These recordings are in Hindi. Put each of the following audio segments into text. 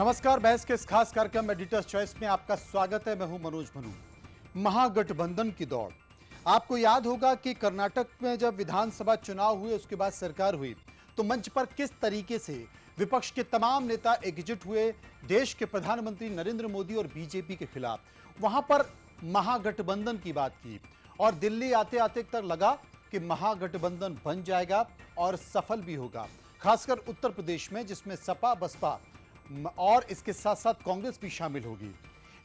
नमस्कार बहस के इस खास कार्यक्रम एडिटर्स चॉइस में आपका स्वागत है। मैं हूँ मनोज मनु महागठबंधन की दौड़। आपको याद होगा कि कर्नाटक में जब विधानसभा चुनाव हुए, उसके बाद सरकार हुई तो मंच पर किस तरीके से विपक्ष के तमाम नेता एकजुट हुए? देश के प्रधानमंत्री नरेंद्र मोदी और बीजेपी के खिलाफ। वहाँ पर महागठबंधन की बात की और दिल्ली आते आते तक लगा कि महागठबंधन बन जाएगा और सफल भी होगा, खासकर उत्तर प्रदेश में, जिसमें सपा, बसपा और इसके साथ साथ कांग्रेस भी शामिल होगी।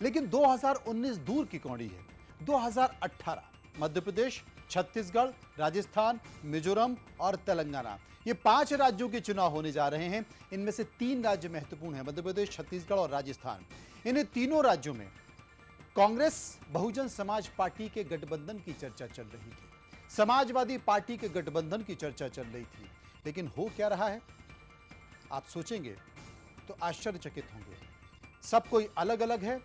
लेकिन 2019 दूर की कौड़ी है। 2018 मध्य प्रदेश छत्तीसगढ़, राजस्थान, मिजोरम और तेलंगाना। ये पाँच राज्यों के चुनाव होने जा रहे हैं। इनमें से तीन राज्य महत्वपूर्ण हैं मध्य प्रदेश छत्तीसगढ़ और राजस्थान। इन तीनों राज्यों में कांग्रेस, बहुजन समाज पार्टी के गठबंधन की चर्चा चल रही थी। समाजवादी पार्टी के गठबंधन की चर्चा चल रही थी। लेकिन हो क्या रहा है? आप सोचेंगे। तो आश्चर्यचकित होंगे। सब कोई अलग अलग है।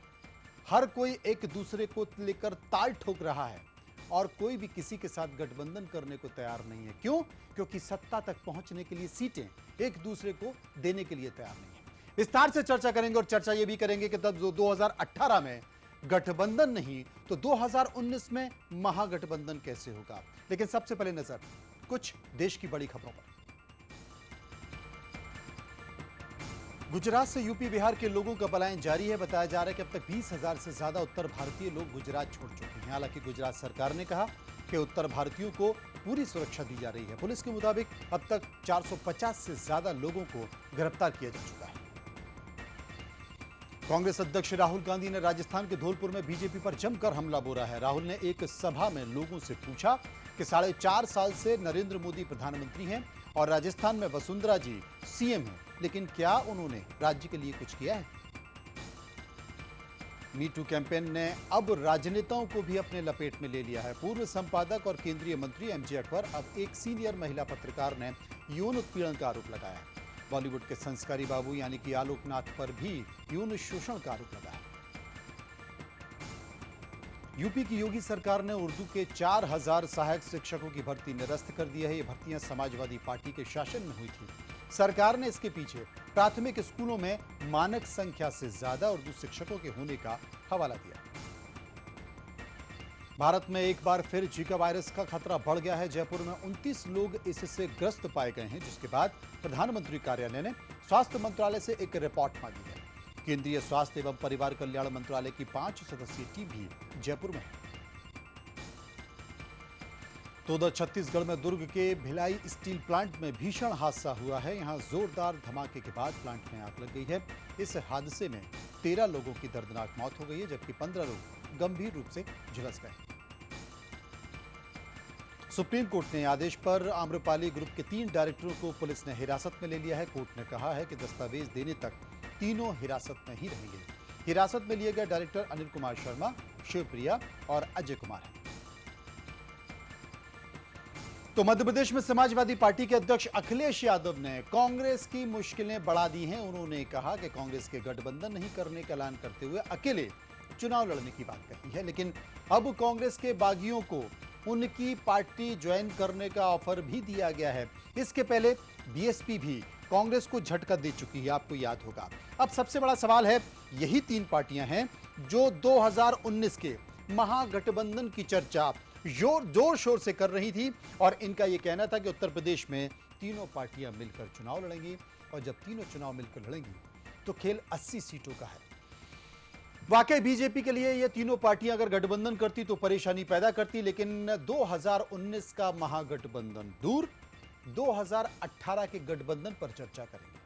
हर कोई एक दूसरे को लेकर ताल ठोक रहा है। और कोई भी किसी के साथ गठबंधन करने को तैयार नहीं है। क्यों? क्योंकि सत्ता तक पहुँचने के लिए सीटें एक दूसरे को देने के लिए तैयार नहीं है। विस्तार से चर्चा करेंगे और चर्चा यह भी करेंगे कि तब जो 2018 में गठबंधन नहीं तो 2019 में महागठबंधन कैसे होगा? लेकिन सबसे पहले नज़र, कुछ देश की बड़ी खबरों पर। गुजरात से यूपी बिहार के लोगों का पलायन जारी है। बताया जा रहा है कि अब तक बीस हज़ार से ज़्यादा उत्तर भारतीय लोग गुजरात छोड़ चुके हैं। हालाँकि गुजरात सरकार ने कहा कि उत्तर भारतीयों को पूरी सुरक्षा दी जा रही है। पुलिस के मुताबिक अब तक 450 से ज़्यादा लोगों को गिरफ़्तार किया जा चुका है। कांग्रेस अध्यक्ष राहुल गांधी ने राजस्थान के धौलपुर में बीजेपी पर जमकर हमला बोला है। राहुल ने एक सभा में लोगों से पूछा कि साढ़े चार साल से नरेंद्र मोदी प्रधानमंत्री हैं और राजस्थान में वसुंधरा जी सीएम हैं। लेकिन क्या उन्होंने राज्य के लिए कुछ किया है? मी टू कैंपेन ने अब राजनेताओं को भी अपने लपेट में ले लिया है। पूर्व संपादक और केंद्रीय मंत्री एमजे अकबर, अब एक सीनियर महिला पत्रकार ने यौन उत्पीड़न का आरोप लगाया। बॉलीवुड के संस्कारी बाबू यानी कि आलोकनाथ पर भी यौन शोषण का आरोप लगाया। यूपी की योगी सरकार ने उर्दू के 4000 सहायक शिक्षकों की भर्ती निरस्त कर दी है। ये भर्तियाँ समाजवादी पार्टी के शासन में हुई थी। सरकार ने इसके पीछे प्राथमिक स्कूलों में मानक संख्या से ज़्यादा उर्दू शिक्षकों के होने का हवाला दिया। भारत में एक बार फिर जीका वायरस का खतरा बढ़ गया है। जयपुर में 29 लोग इससे ग्रस्त पाए गए हैं, जिसके बाद प्रधानमंत्री कार्यालय ने स्वास्थ्य मंत्रालय से एक रिपोर्ट मांगी है। केंद्रीय स्वास्थ्य एवं परिवार कल्याण मंत्रालय की पाँच सदस्यीय टीम भी जयपुर में है। तो उधर छत्तीसगढ़ में दुर्ग के भिलाई स्टील प्लांट में भीषण हादसा हुआ है। यहाँ जोरदार धमाके के बाद प्लांट में आग लग गई है। इस हादसे में तेरह लोगों की दर्दनाक मौत हो गई है, जबकि पंद्रह लोग गंभीर रूप से झुलस गए सुप्रीम कोर्ट ने आदेश पर आम्रपाली ग्रुप के तीन डायरेक्टरों को पुलिस ने हिरासत में ले लिया है। कोर्ट ने कहा है कि दस्तावेज़ देने तक तीनों हिरासत में ही रहेंगे। हिरासत में लिए गए डायरेक्टर अनिल कुमार शर्मा, शिवप्रिया और अजय कुमार हैं। तो मध्य प्रदेश में समाजवादी पार्टी के अध्यक्ष अखिलेश यादव ने कांग्रेस की मुश्किलें बढ़ा दी हैं। उन्होंने कहा कि कांग्रेस के गठबंधन नहीं करने का ऐलान करते हुए अकेले चुनाव लड़ने की बात कही है, लेकिन अब कांग्रेस के बागियों को उनकी पार्टी ज्वाइन करने का ऑफ़र भी दिया गया है। इसके पहले बीएसपी भी कांग्रेस को झटका दे चुकी है, आपको याद होगा। अब सबसे बड़ा सवाल है, यही तीन पार्टियाँ हैं जो 2019 के महागठबंधन की चर्चा ज़ोर शोर से कर रही थी और इनका यह कहना था कि उत्तर प्रदेश में तीनों पार्टियाँ मिलकर चुनाव लड़ेंगी और जब तीनों चुनाव मिलकर लड़ेंगी तो खेल 80 सीटों का है। वाकई बीजेपी के लिए ये तीनों पार्टियाँ अगर गठबंधन करती तो परेशानी पैदा करती, लेकिन 2019 का महागठबंधन दूर 2018 के गठबंधन पर चर्चा करेंगे।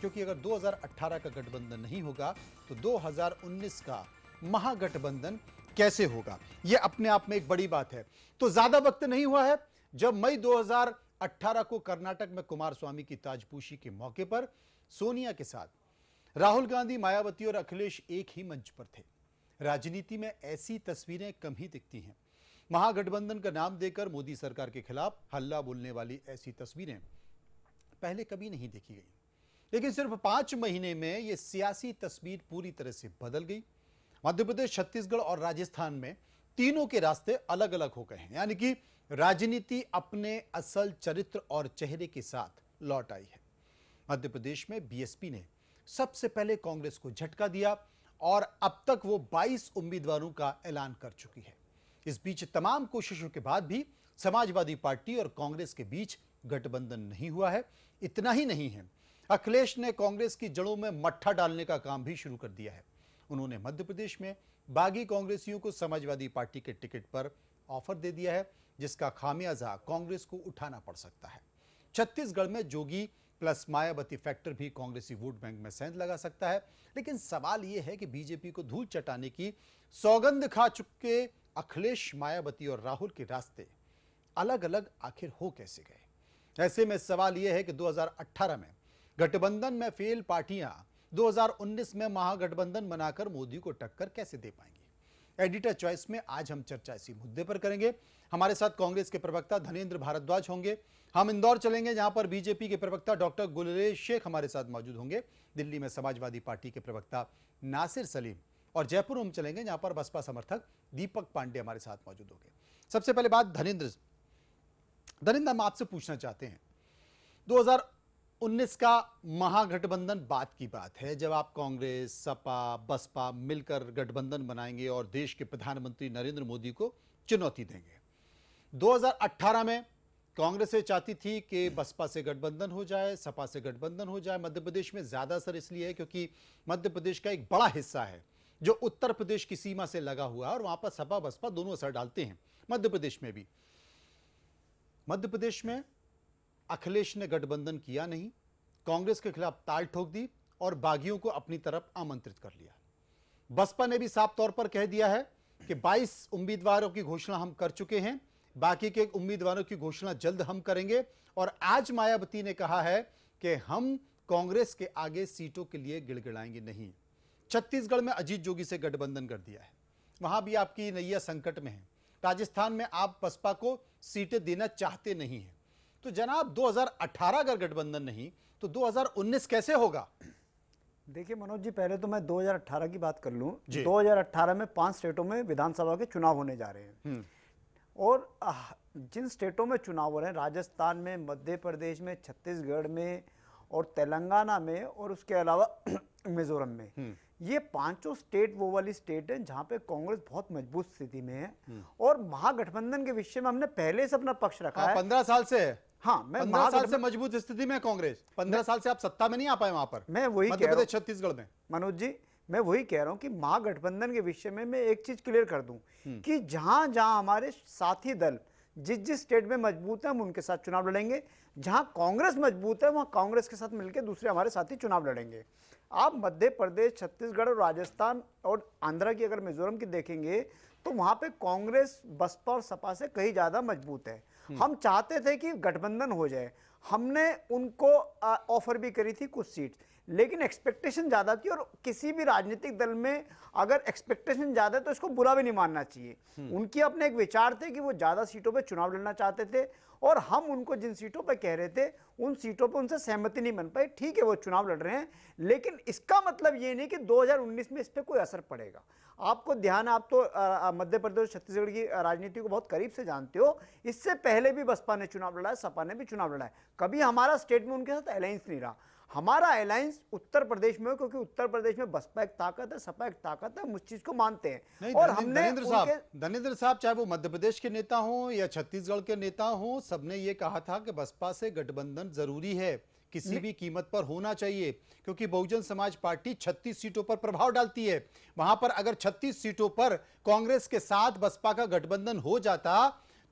क्योंकि अगर 2018 का गठबंधन नहीं होगा तो 2019 का महागठबंधन कैसे होगा? यह अपने आप में एक बड़ी बात है। तो ज़्यादा वक्त नहीं हुआ है। जब मई 2018 को कर्नाटक में कुमार स्वामी की ताजपूशी के मौके पर सोनिया के साथ राहुल गांधी, मायावती और अखिलेश एक ही मंच पर थे। राजनीति में ऐसी तस्वीरें कम ही दिखती हैं। महागठबंधन का नाम देकर मोदी सरकार के खिलाफ हल्ला बोलने वाली ऐसी तस्वीरें पहले कभी नहीं देखी गई। लेकिन सिर्फ़ पाँच महीने में यह सियासी तस्वीर पूरी तरह से बदल गई। मध्य प्रदेश, छत्तीसगढ़ और राजस्थान में तीनों के रास्ते अलग अलग हो गए हैं। यानी कि राजनीति अपने असल चरित्र और चेहरे के साथ लौट आई है। मध्य प्रदेश में बीएसपी ने सबसे पहले कांग्रेस को झटका दिया और अब तक वो 22 उम्मीदवारों का ऐलान कर चुकी है। इस बीच तमाम कोशिशों के बाद भी समाजवादी पार्टी और कांग्रेस के बीच गठबंधन नहीं हुआ है, इतना ही नहीं है। अखिलेश ने कांग्रेस की जड़ों में मट्ठा डालने का काम भी शुरू कर दिया है। उन्होंने मध्य प्रदेश में बागी कांग्रेसियों को समाजवादी पार्टी के टिकट पर ऑफ़र दे दिया है, जिसका खामियाजा कांग्रेस को उठाना पड़ सकता है। छत्तीसगढ़ में जोगी प्लस मायावती फैक्टर भी कांग्रेसी वोट बैंक में सेंध लगा सकता है। लेकिन सवाल यह है कि बीजेपी को धूल चटाने की सौगंध खा चुके अखिलेश मायावती और राहुल के रास्ते अलग अलग आखिर हो कैसे गए? ऐसे में सवाल यह है कि 2018 में गठबंधन में फेल पार्टियाँ 2019 में महागठबंधन बनाकर मोदी को टक्कर कैसे दे पाएँगी? एडिटर चॉइस में आज हम चर्चा इसी मुद्दे पर करेंगे। हमारे साथ कांग्रेस के प्रवक्ता धनेन्द्र भारद्वाज होंगे। हम इंदौर चलेंगे, जहाँ पर बीजेपी के प्रवक्ता डॉक्टर गुलरेज शेख हमारे साथ मौजूद होंगे। दिल्ली में समाजवादी पार्टी के प्रवक्ता नासिर सलीम और जयपुर हम चलेंगे, जहाँ पर बसपा समर्थक दीपक पांडे हमारे साथ मौजूद होंगे। सबसे पहले बात धनेन्द्र धनेन्द्र हम आपसे पूछना चाहते हैं। 2019 का महागठबंधन बात की बात है, जब आप कांग्रेस, सपा, बसपा मिलकर गठबंधन बनाएँगे और देश के प्रधानमंत्री नरेंद्र मोदी को चुनौती देंगे। 2018 में कांग्रेस ये चाहती थी कि बसपा से गठबंधन हो जाए, सपा से गठबंधन हो जाए। मध्य प्रदेश में ज़्यादा असर इसलिए है क्योंकि मध्य प्रदेश का एक बड़ा हिस्सा है, जो उत्तर प्रदेश की सीमा से लगा हुआ है और वहाँ पर सपा, बसपा दोनों असर डालते हैं मध्य प्रदेश में भी। मध्य प्रदेश में अखिलेश ने गठबंधन किया नहीं, कांग्रेस के खिलाफ ताल ठोक दी और बागियों को अपनी तरफ़ आमंत्रित कर लिया। बसपा ने भी साफ़ तौर पर कह दिया है कि 22 उम्मीदवारों की घोषणा हम कर चुके हैं, बाकी के उम्मीदवारों की घोषणा जल्द हम करेंगे और आज मायावती ने कहा है कि हम कांग्रेस के आगे सीटों के लिए गिड़गिड़ाएँगे नहीं। छत्तीसगढ़ में अजीत जोगी से गठबंधन कर दिया है। वहाँ भी आपकी नैया संकट में है। राजस्थान में आप बसपा को सीटें देना चाहते नहीं हैं। तो जनाब 2018 अगर गठबंधन नहीं तो 2019 कैसे होगा? देखिए मनोज जी पहले तो मैं 2018 की बात कर लूँ। जी। 2018 में पाँच स्टेटों में विधानसभा के चुनाव होने जा रहे हैं। हम्म, और जिन स्टेटों में चुनाव हो रहे हैं राजस्थान में मध्य प्रदेश में छत्तीसगढ़ में और तेलंगाना में और उसके अलावा मिजोरम में। ये पाँचों स्टेट वो वाली स्टेट है जहाँ पे कांग्रेस बहुत मज़बूत स्थिति में है। और महागठबंधन के विषय में हमने पहले से अपना पक्ष रखा हाँ है। पंद्रह साल से। है मैं पंद्रह साल से मज़बूत स्थिति में कांग्रेस। पंद्रह साल से आप सत्ता में नहीं आ पाए वहाँ पर। मैं वही कह रहा हूँ। छत्तीसगढ़ में। मनोज जी मैं वही कह रहा हूँ कि महागठबंधन के विषय में मैं एक चीज़ क्लियर कर दूँ कि जहाँ जहाँ हमारे साथी दल जिस जिस स्टेट में मज़बूत है हम उनके साथ चुनाव लड़ेंगे। जहाँ कांग्रेस मज़बूत है वहाँ कांग्रेस के साथ मिलकर दूसरे हमारे साथी चुनाव लड़ेंगे। आप मध्य प्रदेश छत्तीसगढ़ और राजस्थान और आंध्रा की अगर मिजोरम की देखेंगे तो वहाँ पे कांग्रेस बसपा और सपा से कहीं ज़्यादा मज़बूत है। हम चाहते थे कि गठबंधन हो जाए। हमने उनको ऑफ़र भी करी थी कुछ सीट लेकिन एक्सपेक्टेशन ज़्यादा थी और किसी भी राजनीतिक दल में अगर एक्सपेक्टेशन ज़्यादा है तो इसको बुरा भी नहीं मानना चाहिए। उनकी अपने एक विचार थे कि वो ज़्यादा सीटों पर चुनाव लड़ना चाहते थे और हम उनको जिन सीटों पर कह रहे थे, उन सीटों पर उनसे सहमति नहीं बन पाई। ठीक है, वो चुनाव लड़ रहे हैं, लेकिन इसका मतलब ये नहीं कि 2019 में इस पर कोई असर पड़ेगा। आपको ध्यान, आप तो मध्य प्रदेश, छत्तीसगढ़ की राजनीति को बहुत करीब से जानते हो। इससे पहले भी बसपा ने चुनाव लड़ा है, सपा ने भी चुनाव लड़ा है। कभी हमारा स्टेट में उनके साथ अलायंस नहीं रहा। हमारा अलायंस उत्तर प्रदेश में क्योंकि उत्तर प्रदेश में बसपा एक ताकत है सपा एक ताकत है हम उस चीज़ को मानते हैं। और हमने धनेन्द्र साहब धनेन्द्र साहब चाहे वो मध्य प्रदेश के नेता हों या छत्तीसगढ़ के नेता हों सबने ये कहा था कि बसपा से गठबंधन ज़रूरी है। किसी भी कीमत पर होना चाहिए क्योंकि बहुजन समाज पार्टी 36 सीटों पर प्रभाव डालती है। वहाँ पर अगर 36 सीटों पर कांग्रेस के साथ बसपा का गठबंधन हो जाता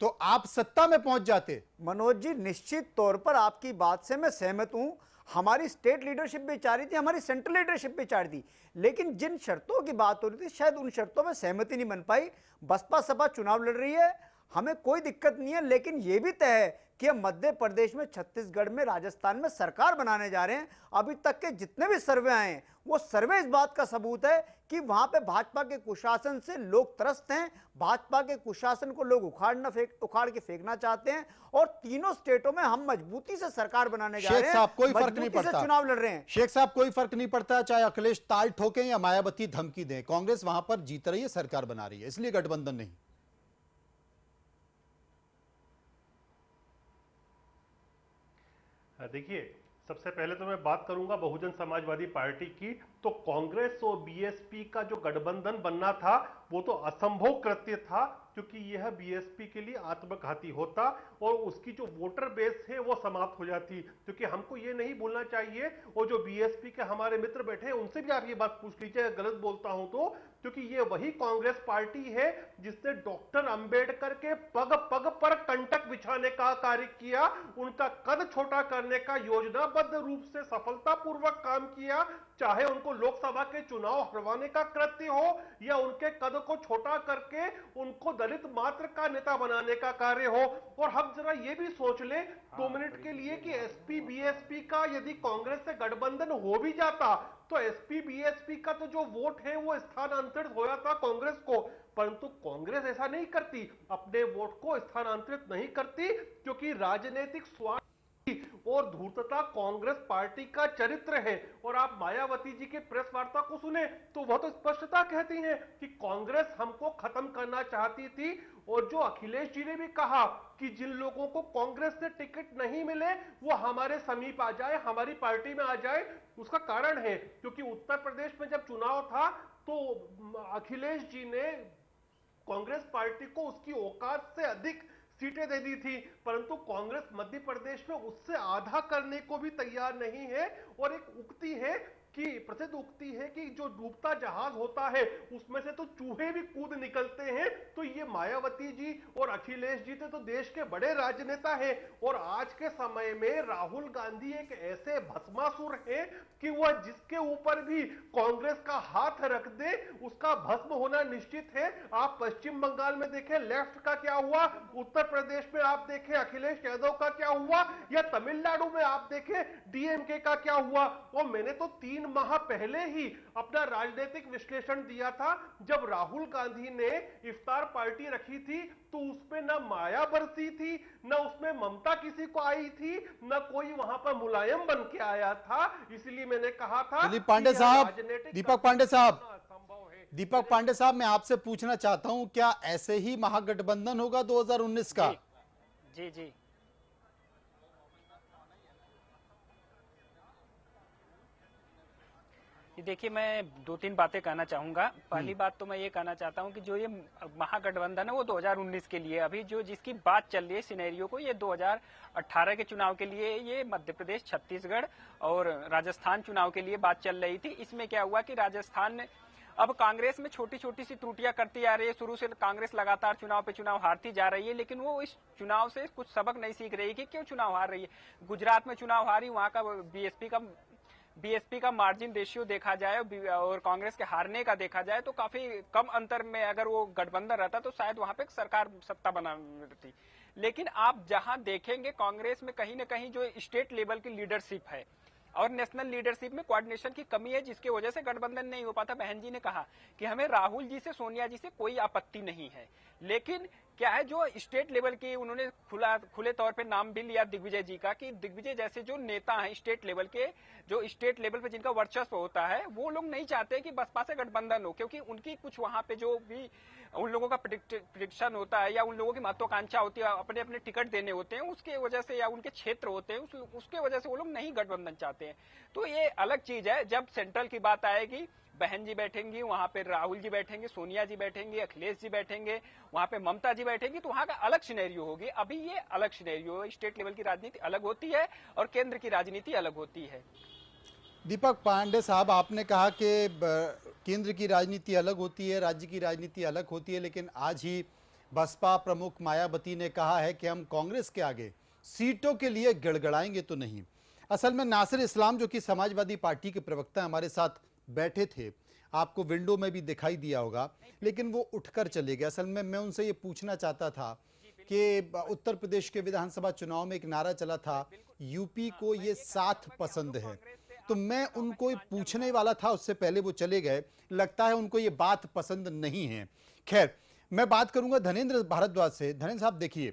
तो आप सत्ता में पहुँच जाते। मनोज जी निश्चित तौर पर आपकी बात से मैं सहमत हूँ। हमारी स्टेट लीडरशिप भी चाह रही थी, हमारी सेंट्रल लीडरशिप भी चाह रही थी। लेकिन जिन शर्तों की बात हो रही थी, शायद उन शर्तों में सहमति नहीं बन पाई। बसपा सपा चुनाव लड़ रही है हमें कोई दिक्कत नहीं है लेकिन ये भी तय है कि हम मध्य प्रदेश में छत्तीसगढ़ में राजस्थान में सरकार बनाने जा रहे हैं। अभी तक के जितने भी सर्वे आए हैं वो सर्वे इस बात का सबूत है कि वहाँ पे भाजपा के कुशासन से लोग त्रस्त हैं। भाजपा के कुशासन को लोग उखाड़ना फेंक उखाड़ के फेंकना चाहते हैं और तीनों स्टेटों में हम मजबूती से सरकार बनाने जा रहे हैं। साहब कोई फ़र्क नहीं पड़ता। चुनाव लड़ रहे हैं। शेख साहब कोई फ़र्क नहीं पड़ता चाहे अखिलेश ताल ठोके या मायावती धमकी दें। कांग्रेस वहाँ पर जीत रही है सरकार बना रही है इसलिए गठबंधन नहीं। देखिए सबसे पहले तो मैं बात करूँगा बहुजन समाजवादी पार्टी की तो कांग्रेस और बीएसपी का जो गठबंधन बनना था, वो तो असंभव कृत्य था, क्योंकि यह बीएसपी के लिए आत्मघाती होता और उसकी जो वोटर बेस है, वो समाप्त हो जाती। क्योंकि हमको ये नहीं भूलना चाहिए, और जो बीएसपी के हमारे मित्र बैठे हैं, उनसे भी आप ये बात पूछ लीजिए गलत बोलता हूँ तो। क्योंकि ये वही कांग्रेस पार्टी है, जिसने डॉक्टर अंबेडकर के पग पग पर कंटक बिछाने का कार्य किया, उनका कद छोटा करने का योजनाबद्ध रूप से सफलतापूर्वक काम किया, चाहे उनको लोकसभा के चुनाव हरवाने का कृत्य हो या उनके कद को छोटा करके उनको दलित मात्र का नेता बनाने का कार्य हो? और हम जरा ये भी सोच ले दो मिनट के लिए कि एसपी बीएसपी का यदि कांग्रेस से गठबंधन हो भी जाता तो एसपी बीएसपी का तो जो वोट है वो स्थानांतरित हो जाता कांग्रेस को। परंतु कांग्रेस ऐसा नहीं करती अपने वोट को स्थानांतरित नहीं करती क्योंकि राजनीतिक स्वार्थ और धूर्तता कांग्रेस पार्टी का चरित्र है। और आप मायावती जी के प्रेस वार्ता को सुने तो वह तो स्पष्टता कहती हैं कि कांग्रेस हमको खत्म करना चाहती थी। और जो अखिलेश जी ने भी कहा कि जिन लोगों को कांग्रेस से टिकट नहीं मिले, वो हमारे समीप आ जाए, हमारी पार्टी में आ जाए, उसका कारण है। क्योंकि उत्तर प्रदेश में जब चुनाव था तो अखिलेश जी ने कांग्रेस पार्टी को उसकी औकात से अधिक सीटें दे दी थी, परंतु कांग्रेस मध्य प्रदेश में उससे आधा करने को भी तैयार नहीं है और एक उक्ति है कि प्रसिद्ध उक्ति है कि जो डूबता जहाज़ होता है, उसमें से तो चूहे भी कूद निकलते हैं। तो ये मायावती जी और अखिलेश जी तो देश के बड़े राजनेता हैं। और आज के समय में राहुल गांधी एक ऐसे भस्मासुर हैं कि वह जिसके ऊपर भी कांग्रेस का हाथ रख दे, उसका भस्म होना निश्चित है। आप पश्चिम बंगाल में देखें, लेफ़्ट का क्या हुआ? उत्तर प्रदेश में आप देखें, अखिलेश यादव का क्या हुआ? या तमिलनाडु में आप देखें, डीएमके का क्या हुआ? और मैंने तो तीन तीन माह पहले ही अपना राजनीतिक विश्लेषण दिया था। जब राहुल गांधी ने इफ्तार पार्टी रखी थी तो उसमें न माया बरसी थी न उसमें ममता किसी को आई थी न कोई वहाँ पर मुलायम बन के आया था। इसलिए मैंने कहा था दिलीप पांडे साहब दीपक पांडे साहब दीपक पांडे साहब मैं आपसे पूछना चाहता हूँ क्या ऐसे ही महागठबंधन होगा 2019 का? जी जी। देखिए मैं दो तीन बातें कहना चाहूँगा। पहली बात तो मैं ये कहना चाहता हूँ कि जो ये महागठबंधन है वो 2019 के लिए अभी जो जिसकी बात चल रही है सिनेरियो को ये 2018 के चुनाव के लिए ये मध्य प्रदेश छत्तीसगढ़ और राजस्थान चुनाव के लिए बात चल रही थी। इसमें क्या हुआ कि राजस्थान अब कांग्रेस में छोटी छोटी सी त्रुटियाँ करती आ रही है। शुरू से कांग्रेस लगातार चुनाव पे चुनाव हारती जा रही है लेकिन वो इस चुनाव से कुछ सबक नहीं सीख रही कि क्यों चुनाव हार रही है। गुजरात में चुनाव हारी वहाँ का बीएसपी का बीएसपी का मार्जिन रेशियो देखा जाए और कांग्रेस के हारने का देखा जाए तो काफ़ी कम अंतर में अगर वो गठबंधन रहता तो शायद वहाँ पे सरकार सत्ता बना रहती। लेकिन आप जहाँ देखेंगे, कांग्रेस में कहीं ना कहीं जो स्टेट लेवल की लीडरशिप है और नेशनल लीडरशिप में कोऑर्डिनेशन की कमी है, जिसकी वजह से गठबंधन नहीं हो पाता। बहन जी ने कहा कि हमें राहुल जी से सोनिया जी से कोई आपत्ति नहीं है। लेकिन क्या है, जो स्टेट लेवल की उन्होंने खुला, खुले तौर पे नाम भी लिया दिग्विजय जी का, कि दिग्विजय जैसे जो नेता हैं स्टेट लेवल के, जो स्टेट लेवल पे जिनका वर्चस्व होता है, वो लोग नहीं चाहते कि बसपा से गठबंधन हो, क्योंकि उनकी कुछ वहाँ पे जो भी उन लोगों का प्रिडिक्शन होता है या उन लोगों की महत्वाकांक्षा होती है अपने अपने टिकट देने होते हैं उसके वजह से या उनके क्षेत्र होते हैं उस, उसके वजह से वो लोग नहीं गठबंधन चाहते हैं। तो ये अलग चीज़ है जब सेंट्रल की बात आएगी बहन जी बैठेंगी वहाँ पे राहुल जी बैठेंगे सोनिया जी बैठेंगे अखिलेश जी बैठेंगे वहाँ पे ममता जी बैठेंगी तो वहाँ का अलग सिनेरियो होगी। अभी ये अलग सिनेरियो स्टेट लेवल की राजनीति अलग होती है और केंद्र की राजनीति अलग होती है। दीपक पांडे साहब आपने कहा कि केंद्र की राजनीति अलग होती है, राज्य की राजनीति अलग होती है, लेकिन आज ही बसपा प्रमुख मायावती ने कहा है कि हम कांग्रेस के आगे सीटों के लिए गड़गड़ाएँगे तो नहीं। असल में नासिर इस्लाम, जो कि समाजवादी पार्टी के प्रवक्ता हमारे साथ बैठे थे, आपको विंडो में भी दिखाई दिया होगा, लेकिन वो उठकर चले गए। असल में मैं उनसे ये पूछना चाहता था कि उत्तर प्रदेश के विधानसभा चुनाव में एक नारा चला था, यूपी को ये साथ पसंद है। तो मैं उनको पूछने वाला था, उससे पहले वो चले गए। लगता है उनको ये बात पसंद नहीं है। खैर, मैं बात करूँगा धनेन्द्र भारद्वाज से। धनेन्द्र साहब, देखिए,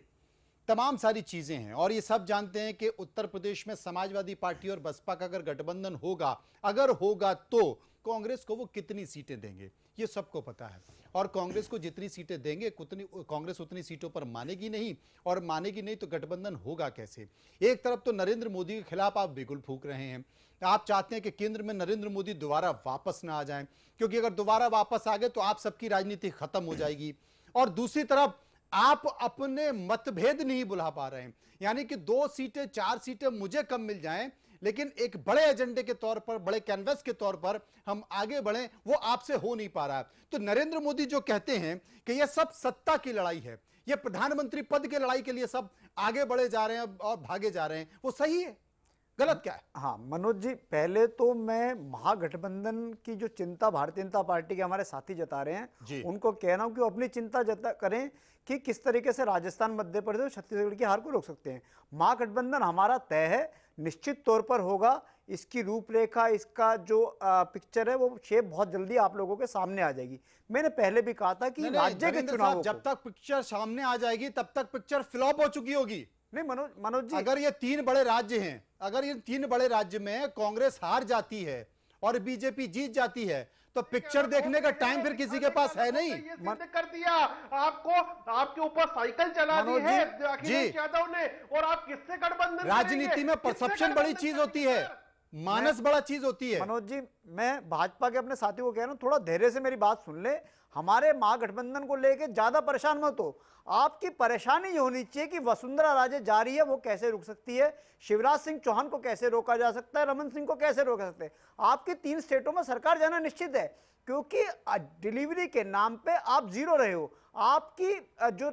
तमाम सारी चीज़ें हैं और ये सब जानते हैं कि उत्तर प्रदेश में समाजवादी पार्टी और बसपा का अगर गठबंधन होगा, अगर होगा तो कांग्रेस को वो कितनी सीटें देंगे, ये सबको पता है। और कांग्रेस को जितनी सीटें देंगे उतनी कांग्रेस उतनी सीटों पर मानेगी नहीं, और मानेगी नहीं तो गठबंधन होगा कैसे? एक तरफ़ तो नरेंद्र मोदी के खिलाफ आप बिगुल फूक रहे हैं। आप चाहते हैं कि केंद्र में नरेंद्र मोदी दोबारा वापस ना आ जाए, क्योंकि अगर दोबारा वापस आ गए तो आप सबकी राजनीति खत्म हो जाएगी। और दूसरी तरफ़, आप अपने मतभेद नहीं बुला पा रहे हैं। यानी कि दो सीटें, चार सीटें मुझे कम मिल जाएँ लेकिन एक बड़े एजेंडे के तौर पर, बड़े कैनवस के तौर पर हम आगे बढ़े, वो आपसे हो नहीं पा रहा। तो नरेंद्र मोदी जो कहते हैं कि यह सब सत्ता की लड़ाई है, यह प्रधानमंत्री पद की लड़ाई के लिए सब आगे बढ़े जा रहे हैं और भागे जा रहे हैं, वो सही है? गलत क्या है? हाँ मनोज जी पहले तो मैं महागठबंधन की जो चिंता भारतीय जनता पार्टी के हमारे साथी जता रहे हैं उनको कहना हूँ कि वो अपनी चिंता जता करें कि किस तरीके से राजस्थान मध्य प्रदेश और छत्तीसगढ़ की हार को रोक सकते हैं। महागठबंधन हमारा तय है निश्चित तौर पर होगा इसकी रूपरेखा इसका जो आ, पिक्चर है वो शेप बहुत जल्दी आप लोगों के सामने आ जाएगी। मैंने पहले भी कहा था कि राज्य के चुनाव जब तक पिक्चर सामने आ जाएगी तब तक पिक्चर फ्लॉप हो चुकी होगी। नहीं मनोज मनोज जी। अगर ये तीन बड़े राज्य हैं अगर ये तीन बड़े राज्य में कांग्रेस हार जाती है और बीजेपी जीत जाती है तो पिक्चर देखने का टाइम फिर किसी के पास है नहीं। मन... कर दिया आपको आपके ऊपर साइकिल चला दी है जी, अखिलेश यादव ने और आप किससे गठबंधन राजनीति में परसेप्शन बड़ी चीज़ होती है? मानस बड़ा चीज़ होती है। मनोज जी मैं भाजपा के अपने साथियों को कह रहा हूँ थोड़ा धैर्य से मेरी बात सुन ले। हमारे महागठबंधन को लेके ज़्यादा परेशान मत हो। आपकी परेशानी ये होनी चाहिए कि वसुंधरा राजे जा रही है वो कैसे रुक सकती है? शिवराज सिंह चौहान को कैसे रोका जा सकता है? रमन सिंह को कैसे रोका सकते हैं? आपकी तीन स्टेटों में सरकार जाना निश्चित है क्योंकि डिलीवरी के नाम पे आप ज़ीरो रहे हो। आपकी जो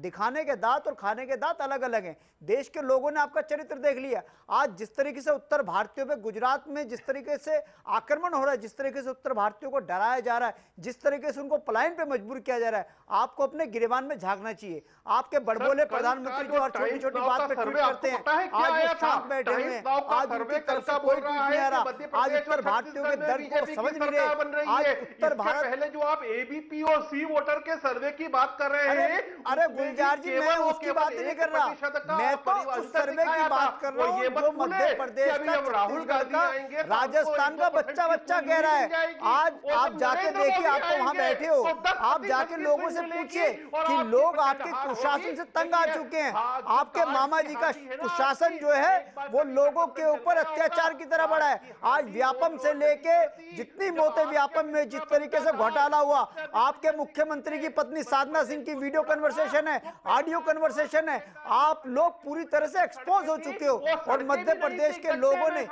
दिखाने के दांत और खाने के दांत अलग अलग हैं। देश के लोगों ने आपका चरित्र देख लिया। आज जिस तरीके से उत्तर भारतीयों पे गुजरात में जिस तरीके से आक्रमण हो रहा है जिस तरीके से उत्तर भारतीयों को डराया जा रहा है जिस तरीके से उनको पलायन पे मजबूर किया जा रहा है आपको अपने गिरेबान में झांकना चाहिए। आपके बड़बोले प्रधानमंत्री जो हर छोटी छोटी बात का पे ट्वीट करते हैं आज वो शांत बैठे हुए हैं। आज उनकी तरफ़ से कोई ट्वीट नहीं आ है रहा। आज उत्तर भारतीयों के दर्द को समझ नहीं रहे। आज उत्तर भारत पहले जो आप एबीपी और सी वोटर के सर्वे की बात कर रहे हैं। अरे गुलजार जी मैं उसकी बात नहीं कर रहा। मैं तो उस सर्वे की बात कर रहा हूँ जो मध्य प्रदेश का राहुल गांधी तो राजस्थान का बच्चा बच्चा कह रहा है। आज आप जाके देखिए आप तो वहाँ बैठे हो। तो 10% आप जाके लोगों से पूछिए कि लोग आपके कुशासन से तंग आ चुके हैं। आपके मामा जी का कुशासन जो है वो लोगों के ऊपर अत्याचार की तरह बढ़ा है। आज व्यापम से लेके जितनी मौतें व्यापम में जिस तरीके से घोटाला हुआ आपके मुख्यमंत्री की पत्नी साधना सिंह की वीडियो कन्वर्सेशन है ऑडियो कन्वर्सेशन है, आप लोग पूरी तरह से एक्सपोज हो चुके हो और मध्य प्रदेश के लोगों ने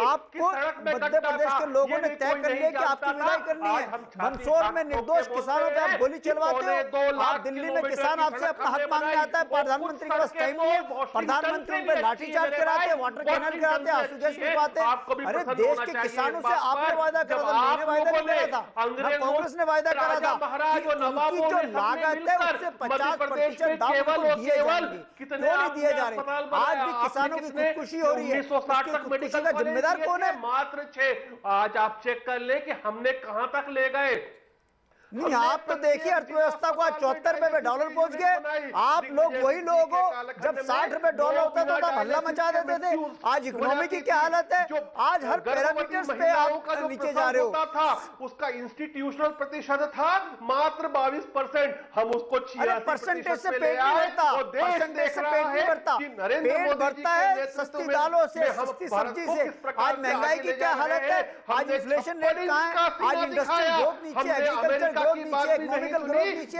आपको मध्य प्रदेश के लोगों ने तय कर लिया कि आपकी विदाई करनी है। मंदसौर में निर्दोष किसानों पे आप गोली चलवाते हो, आप दिल्ली में किसान आपसे अपना हक मांगने आता है, प्रधानमंत्री के पास टाइम नहीं प्रधानमंत्री पे लाठीचार्ज कराते वाटर कैनल कराते, आँसू गैस पिलवाते अरे, देश के किसानों से आपने वायदा करा था, मैंने वायदा नहीं करा था कांग्रेस ने वायदा करा था उनकी जो लागत है उससे पचास प्रतिशत दिए जा रहे आज भी किसानों की खुदकुशी हो रही है। उसकी खुदकुशी का जिम्मेदार कौन है? मात्र छह। आज आप चेक कर ले कि हमने कहाँ तक ले गए। नहीं आप तो देखिए अर्थव्यवस्था को आज चौहत्तर रुपए पे डॉलर पहुँच गए। आप लोग वही लोग हो जब साठ रुपए डॉलर होता था तब हल्ला मचा देते थे। आज इकोनॉमी की क्या हालत है? आज हर पैरामीटर्स पे आप नीचे जा रहे हो। था उसका इंस्टीट्यूशनल प्रतिशत था मात्र 22 परसेंट। हम उसको परसेंटेज से पेट नहीं भरता। परसेंटेज से पेट नहीं भरता। पेट भरता है सस्ती दालों से सस्ती सब्ज़ी से। आज महँगाई की क्या हालत है? आज इन्फ्लेशन रेट कहाँ है? आज इंडस्ट्रियल ग्रोथ नीचे एग्रीकल्चर ग्रोथ नीचे इकोनॉमिकल ग्रोथ नीचे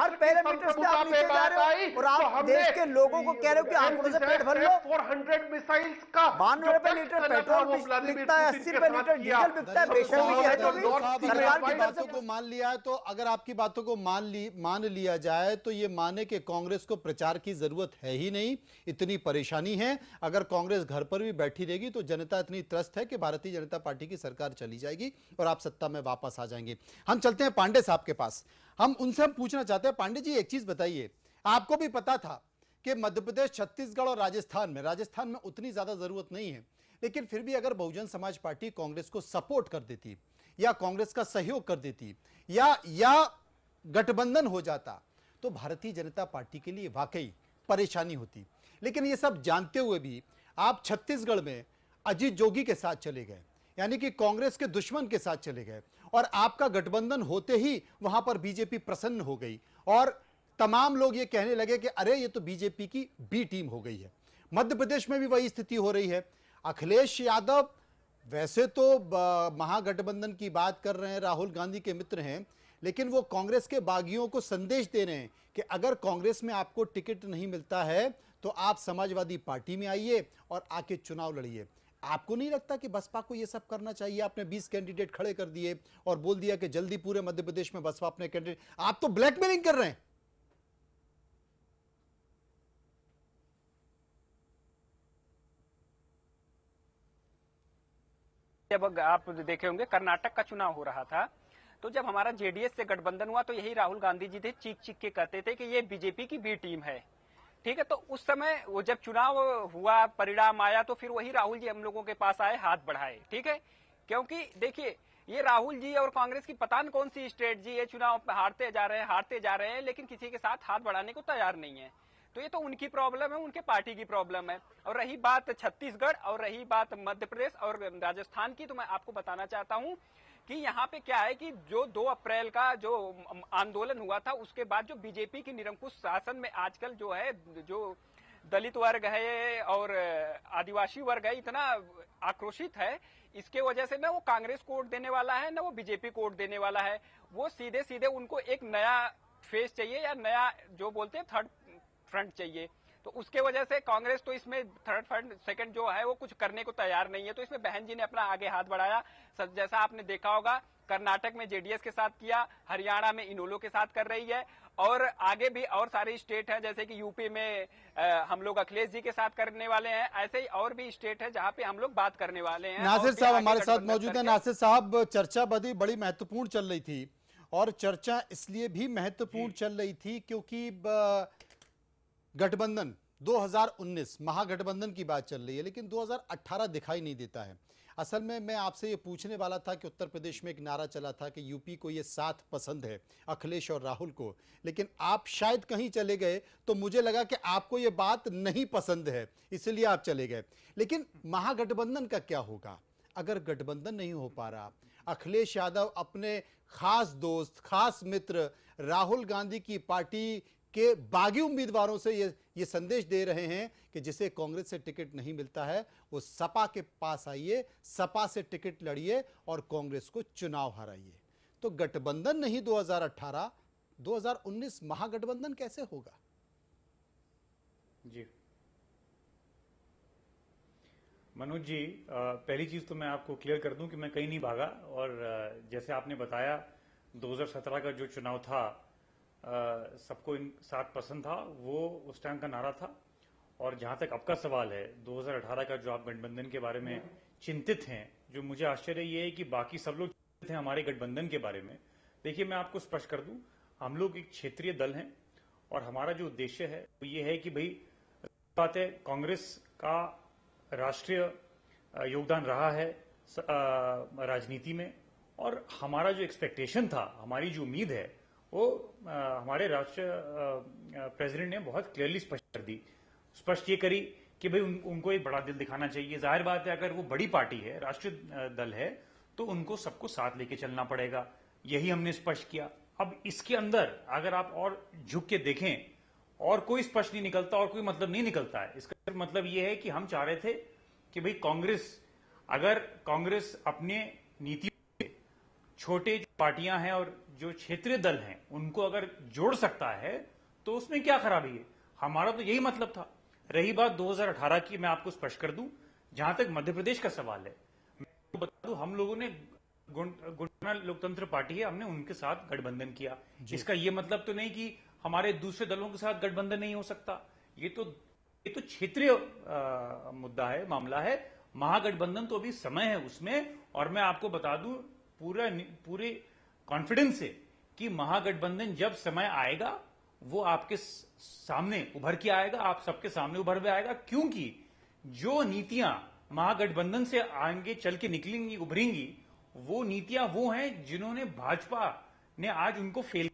हर पैरामीटर्स पे आप नीचे जा रहे हो और आप देश के लोगों को कह रहे हो कि आंकड़ों से पेट भर लो। 400 मिसाइल्स का बानवे रुपए लीटर पेट्रोल बिकता है अस्सी रुपए लीटर डीजल बिकता है बेशर्मी की है तो भी सरकार की बातों को मान लिया है तो अगर आपकी बातों को मान ली मान लिया जाए तो ये माने कि कांग्रेस को प्रचार की ज़रूरत है ही नहीं इतनी परेशानी है। अगर कांग्रेस घर पर भी बैठी रहेगी तो जनता इतनी त्रस्त है कि भारतीय जनता पार्टी की सरकार चली जाएगी और आप सत्ता में वापस आ जाएँगे। हम चलते हैं पांडे साहब के पास। हम उनसे हम पूछना चाहते हैं, पांडे जी, एक चीज़ बताइए। आपको भी पता था कि मध्य प्रदेश, छत्तीसगढ़ और राजस्थान में राजस्थान में उतनी ज़्यादा ज़रूरत नहीं है, लेकिन फिर भी अगर बहुजन समाज पार्टी कांग्रेस को सपोर्ट कर देती या कांग्रेस का सहयोग कर देती या या गठबंधन हो जाता तो भारतीय जनता पार्टी के लिए वाकई परेशानी होती। लेकिन ये सब जानते हुए भी आप छत्तीसगढ़ में अजीत जोगी के साथ चले गए, यानी कि कांग्रेस के दुश्मन के साथ चले गए और आपका गठबंधन होते ही वहाँ पर बीजेपी प्रसन्न हो गई। और तमाम लोग ये कहने लगे कि अरे, ये तो बीजेपी की बी टीम हो गई है। मध्य प्रदेश में भी वही स्थिति हो रही है। अखिलेश यादव, वैसे तो महागठबंधन की बात कर रहे हैं, राहुल गांधी के मित्र हैं, लेकिन वो कांग्रेस के बागियों को संदेश दे रहे हैं कि अगर कांग्रेस में आपको टिकट नहीं मिलता है तो आप समाजवादी पार्टी में आइए और आके चुनाव लड़िए। आपको नहीं लगता कि बसपा को ये सब करना चाहिए? आपने 20 कैंडिडेट खड़े कर दिए और बोल दिया कि जल्दी पूरे मध्य प्रदेश में बसपा अपने कैंडिडेट आप तो ब्लैकमेलिंग कर रहे हैं। जब आप देखे होंगे, कर्नाटक का चुनाव हो रहा था तो जब हमारा जेडीएस से गठबंधन हुआ तो यही राहुल गांधी जी थे चीख चीख के कहते थे कि ये बीजेपी की बी टीम है। ठीक है तो उस समय वो जब चुनाव हुआ, परिणाम आया तो फिर वही राहुल जी हम लोगों के पास आए, हाथ बढ़ाए, ठीक है? क्योंकि देखिए, ये राहुल जी और कांग्रेस की पता नहीं कौन सी स्ट्रेटजी ये चुनाव हारते जा रहे हैं, हारते जा रहे हैं, लेकिन किसी के साथ हाथ बढ़ाने को तैयार नहीं है। तो ये तो उनकी प्रॉब्लम है, उनके पार्टी की प्रॉब्लम है। और रही बात छत्तीसगढ़ और रही बात मध्य प्रदेश और राजस्थान की तो मैं आपको बताना चाहता हूँ कि यहाँ पे क्या है कि जो 2 अप्रैल का जो आंदोलन हुआ था, उसके बाद जो बीजेपी की निरंकुश शासन में आजकल जो है, जो दलित वर्ग है और आदिवासी वर्ग है, इतना आक्रोशित है। इसके वजह से ना वो कांग्रेस को वोट देने वाला है, ना वो बीजेपी को वोट देने वाला है। वो सीधे सीधे उनको एक नया फेस चाहिए या नया, जो बोलते हैं थर्ड फ्रंट चाहिए। तो उसके वजह से कांग्रेस तो इसमें थर्ड फ्रंट सेकंड जो है वो कुछ करने को तैयार नहीं है। तो इसमें बहन जी ने अपना आगे हाथ बढ़ाया। जैसा आपने देखा होगा कर्नाटक में जेडीएस के साथ किया हरियाणा में इनोलो के साथ कर रही है। और आगे भी और सारे स्टेट है जैसे कि यूपी में आ, हम लोग अखिलेश जी के साथ करने वाले हैं। ऐसे ही और भी स्टेट है जहाँ पे हम लोग बात करने वाले हैं। नासिर साहब हमारे साथ मौजूद है। नासिर साहब चर्चा बदी बड़ी महत्वपूर्ण चल रही थी। और चर्चा इसलिए भी महत्वपूर्ण चल रही थी क्योंकि गठबंधन 2019 महागठबंधन की बात चल रही है, लेकिन 2018 दिखाई नहीं देता है। असल में मैं आपसे ये पूछने वाला था कि उत्तर प्रदेश में एक नारा चला था कि यूपी को ये साथ पसंद है, अखिलेश और राहुल को। लेकिन आप शायद कहीं चले गए तो मुझे लगा कि आपको ये बात नहीं पसंद है, इसलिए आप चले गए। लेकिन महागठबंधन का क्या होगा? अगर गठबंधन नहीं हो पा रहा, अखिलेश यादव अपने खास दोस्त, खास मित्र राहुल गांधी की पार्टी के बागी उम्मीदवारों से ये ये संदेश दे रहे हैं कि जिसे कांग्रेस से टिकट नहीं मिलता है, वो सपा के पास आइए, सपा से टिकट लड़िए और कांग्रेस को चुनाव हराइए। तो गठबंधन नहीं 2018 2019 महागठबंधन कैसे होगा? जी। मनोज जी पहली चीज़ तो मैं आपको क्लियर कर दूँ कि मैं कहीं नहीं भागा और जैसे आपने बताया 2017 का जो चुनाव था सबको इन साथ पसंद था, वो उस टाइम का नारा था। और जहाँ तक आपका सवाल है 2018 का जो आप गठबंधन के बारे में चिंतित हैं, जो मुझे आश्चर्य ये है कि बाकी सब लोग चिंतित हैं हमारे गठबंधन के बारे में, देखिए मैं आपको स्पष्ट कर दूँ, हम लोग एक क्षेत्रीय दल हैं और हमारा जो उद्देश्य है, वो ये है कि भाई, बात है, कांग्रेस का राष्ट्रीय योगदान रहा है राजनीति में और हमारा जो एक्सपेक्टेशन था, हमारी जो उम्मीद है वो आ, हमारे राष्ट्रीय प्रेसिडेंट ने बहुत क्लियरली स्पष्ट कर दी। स्पष्ट ये करी कि भाई उन, उनको एक बड़ा दिल दिखाना चाहिए। ज़ाहिर बात है अगर वो बड़ी पार्टी है राष्ट्रीय दल है तो उनको सबको साथ लेके चलना पड़ेगा। यही हमने स्पष्ट किया। अब इसके अंदर अगर आप और झुक के देखें और कोई स्पष्ट नहीं निकलता और कोई मतलब नहीं निकलता है। इसका मतलब यह है कि हम चाह रहे थे कि भाई कांग्रेस अगर कांग्रेस अपने नीति छोटे पार्टियाँ हैं और जो क्षेत्रीय दल हैं उनको अगर जोड़ सकता है तो उसमें क्या खराबी है? हमारा तो यही मतलब था। रही बात 2018 की मैं आपको स्पष्ट कर दूँ जहाँ तक मध्य प्रदेश का सवाल है। मैं बता दूँ हम लोगों ने गुंडा लोकतंत्र पार्टी है हमने उनके साथ गठबंधन किया। इसका यह मतलब तो नहीं कि हमारे दूसरे दलों के साथ गठबंधन नहीं हो सकता। ये तो ये तो क्षेत्रीय मुद्दा है मामला है। महागठबंधन तो अभी समय है उसमें और मैं आपको बता दूँ पूरा पूरे कॉन्फिडेंस से कि महागठबंधन जब समय आएगा, वो आपके सामने उभर के आएगा, आप सबके सामने उभर में आएगा, क्योंकि जो नीतियाँ महागठबंधन से आगे चल के निकलेंगी, उभरेंगी, वो नीतियाँ वो हैं जिन्होंने भाजपा ने आज उनको फेल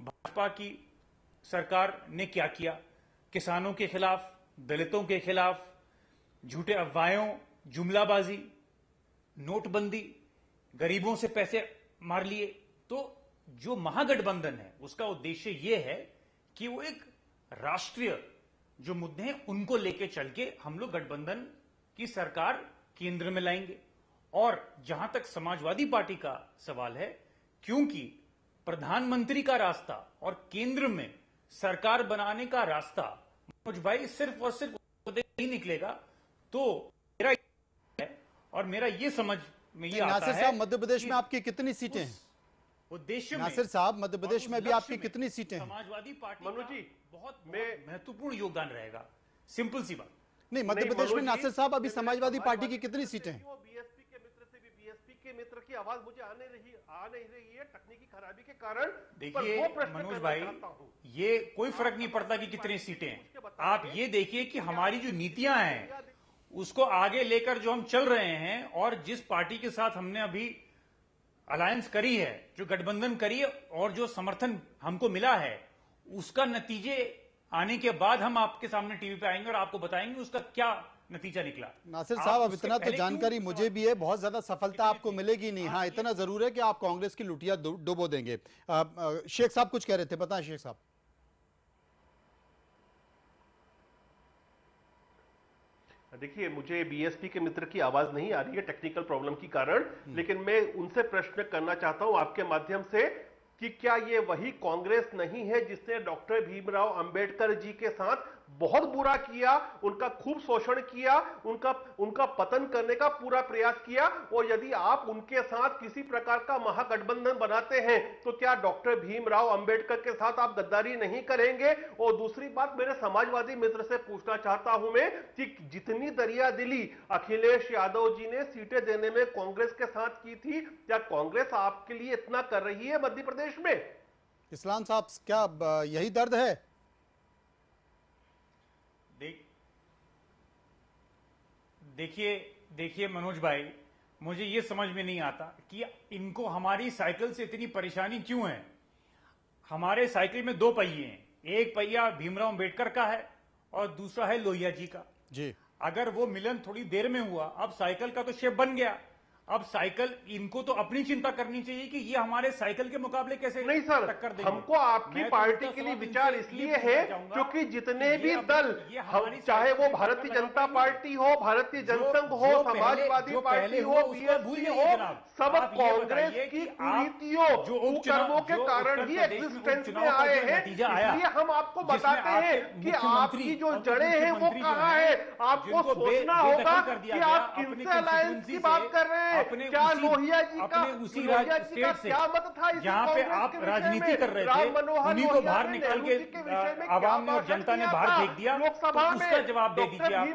भाजपा की सरकार ने क्या किया? किसानों के खिलाफ, दलितों के खिलाफ, झूठे अफवाहों, जुमलाबाजी, नोटबंदी, गरीबों से पैसे मार लिए। तो जो महागठबंधन है, उसका उद्देश्य यह है कि वो एक राष्ट्रीय जो मुद्दे हैं, उनको लेके चल के हम लोग गठबंधन की सरकार केंद्र में लाएँगे। और जहाँ तक समाजवादी पार्टी का सवाल है, क्योंकि प्रधानमंत्री का रास्ता और केंद्र में सरकार बनाने का रास्ता मनोज भाई सिर्फ़ और सिर्फ़ नहीं निकलेगा तो मेरा है और मेरा ये समझ में ये आता नासिर साहब मध्य प्रदेश में आपकी कितनी सीटें हैं? उद्देश्य नासिर साहब मध्य प्रदेश में भी आपकी कितनी सीटें हैं? समाजवादी पार्टी मनु का जी, बहुत महत्वपूर्ण योगदान रहेगा। सिंपल सी बात। नहीं मध्य प्रदेश में नासिर साहब अभी समाजवादी पार्टी की कितनी सीटें हैं? बीएसपी के मित्र से भी बीएसपी के मित्र की आवाज़ मुझे आने रही आ नहीं रही है तकनीकी खराबी के कारण देखिए वो मनोज भाई ये कोई फ़र्क नहीं पड़ता कि कितनी सीटें हैं। आप ये देखिए कि हमारी जो नीतियाँ हैं उसको आगे लेकर जो हम चल रहे हैं और जिस पार्टी के साथ हमने अभी अलायंस करी है जो गठबंधन करी है और जो समर्थन हमको मिला है उसका नतीजे आने के बाद हम आपके सामने टीवी पे आएँगे और आपको बताएँगे उसका क्या नतीजा निकला। नासिर साहब अब इतना तो जानकारी मुझे भी है बहुत ज़्यादा सफलता आपको मिलेगी नहीं। हाँ इतना ज़रूर है कि आप कांग्रेस की लुटिया डुबो देंगे। शेख साहब कुछ कह रहे थे बताएँ शेख साहब। देखिए मुझे बीएसपी के मित्र की आवाज़ नहीं आ रही है टेक्निकल प्रॉब्लम के कारण लेकिन मैं उनसे प्रश्न करना चाहता हूँ आपके माध्यम से कि क्या ये वही कांग्रेस नहीं है जिसने डॉक्टर भीमराव अंबेडकर जी के साथ बहुत बुरा किया, उनका खूब शोषण किया, उनका उनका पतन करने का पूरा प्रयास किया, और यदि आप उनके साथ किसी प्रकार का महागठबंधन बनाते हैं तो क्या डॉक्टर भीमराव अंबेडकर के साथ आप गद्दारी नहीं करेंगे? और दूसरी बात, मेरे समाजवादी मित्र से पूछना चाहता हूँ मैं कि जितनी दरिया दिली, अखिलेश यादव जी ने सीटें देने में कांग्रेस के साथ की थी, क्या कांग्रेस आपके लिए इतना कर रही है मध्य प्रदेश में? इस्लाम साहब, क्या यही दर्द है देख देखिए देखिए मनोज भाई मुझे ये समझ में नहीं आता कि इनको हमारी साइकिल से इतनी परेशानी क्यों है? हमारे साइकिल में दो पहिए हैं। एक पहिया भीमराव अंबेडकर का है और दूसरा है लोहिया जी का। जी। अगर वो मिलन थोड़ी देर में हुआ अब साइकिल का तो शेप बन गया। अब साइकिल इनको तो अपनी चिंता करनी चाहिए कि ये हमारे साइकिल के मुकाबले कैसे नहीं सर टक्कर देंगे। हमको आपकी तो पार्टी के लिए विचार इसलिए है क्योंकि जितने भी दल चाहे वो भारतीय जनता पार्टी हो भारतीय जनसंघ हो समाजवादी पार्टी हो बीएसपी हो सब कांग्रेस की कुरीतियों कुकर्मों के कारण ही एग्जिस्टेंस में आए हैं। इसलिए हम आपको बताते हैं कि आपकी जो जड़े हैं वो कहाँ है आपको सोचना होगा कि आप किनसे अलायंस की बात कर रहे हैं। अपने क्या उसी- लोहिया जी का अपने उसी राज जी स्टेट से। क्या मत था इसी पे आप राजनीति कर रहे थे। उन्हीं को बाहर निकल के आवाम ने और जनता ने बाहर? फेंक दिया। तो लोकसभा में उसका जवाब दे दीजिए आप।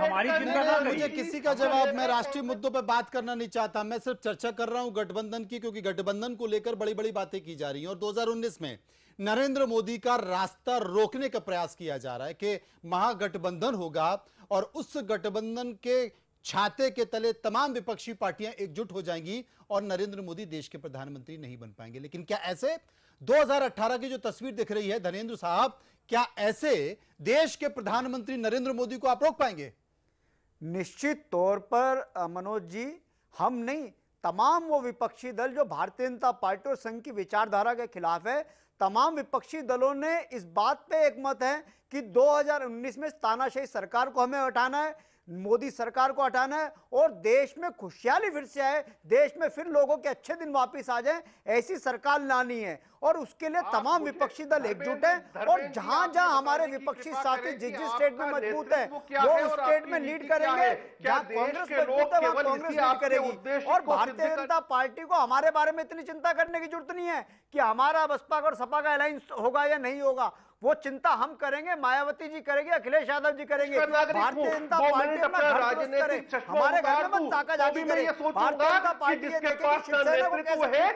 हमारी चिंता ना मुझे करिए किसी का जवाब मैं राष्ट्रीय मुद्दों पर बात करना नहीं चाहता। मैं सिर्फ़ चर्चा कर रहा हूँ गठबंधन की क्योंकि गठबंधन को लेकर बड़ी बड़ी बातें की जा रही हैं। और 2019 में नरेंद्र मोदी का रास्ता रोकने का प्रयास किया जा रहा है कि महागठबंधन होगा और उस गठबंधन के छाते के तले तमाम विपक्षी पार्टियाँ एकजुट हो जाएँगी और नरेंद्र मोदी देश के प्रधानमंत्री नहीं बन पाएँगे। लेकिन क्या ऐसे? 2018 की जो तस्वीर दिख रही है धनेन्द्र साहब, क्या ऐसे देश के प्रधानमंत्री नरेंद्र मोदी को आप रोक पाएँगे? निश्चित तौर पर मनोज जी, हम नहीं, तमाम वो विपक्षी दल जो भारतीय जनता पार्टी और संघ की विचारधारा के खिलाफ है, तमाम विपक्षी दलों ने इस बात पे एक मत है कि 2019 में तानाशाही सरकार को हमें हटाना है मोदी सरकार को हटाना है और देश में खुशहाली फिर से आए देश में फिर लोगों के अच्छे दिन वापस आ जाएँ ऐसी सरकार लानी है। और उसके लिए तमाम विपक्षी दल एकजुट है और जहाँ जहाँ हमारे विपक्षी साथी जिस जिस स्टेट में मज़बूत है वो उस स्टेट में लीड करेंगे जहाँ कांग्रेस मज़बूत है वहाँ कांग्रेस लीड करेगी। और भारतीय जनता पार्टी को हमारे बारे में इतनी चिंता करने की ज़रूरत नहीं है कि हमारा बसपा और सपा का अलायंस होगा या नहीं होगा। वो चिंता हम करेंगे मायावती जी करेंगे अखिलेश यादव जी करेंगे। भारतीय जनता पार्टी राजनीतिक करे। हमारे घर में ताका तो मैं करे भारतीय जनता पार्टी